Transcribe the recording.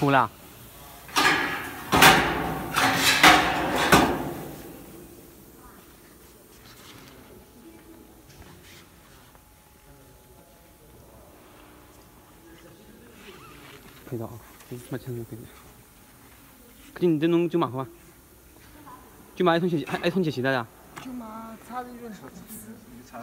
考啦嗯，蛮清楚给你。肯定你这弄就麻烦吧？就买一桶解，还一桶解气的呀？就嘛差的有点。你查